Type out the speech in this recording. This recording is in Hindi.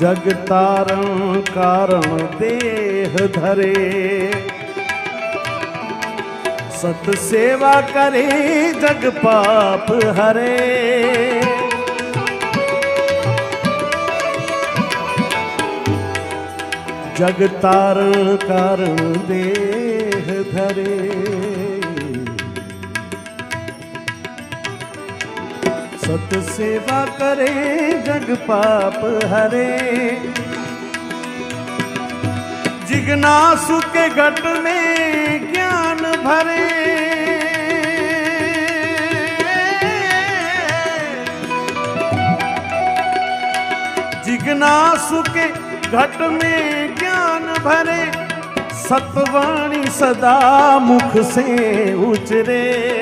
जग तारण कारण देह धरे। सत सेवा करे जग पाप हरे। जग तारण कारण देह धरे। सत सेवा करे, जग पाप हरे। जिज्ञासु के घट में ज्ञान भरे। जिज्ञासु के घट में ज्ञान भरे, सतवाणी सदा मुख से उचरे।